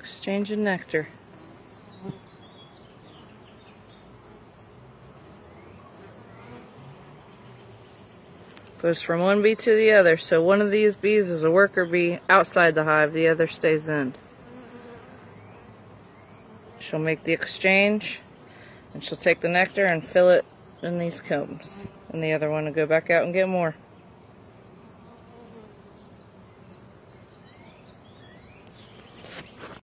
Exchanging nectar. Goes from one bee to the other. So one of these bees is a worker bee outside the hive, the other stays in. She'll make the exchange and she'll take the nectar and fill it in these combs. And the other one will go back out and get more.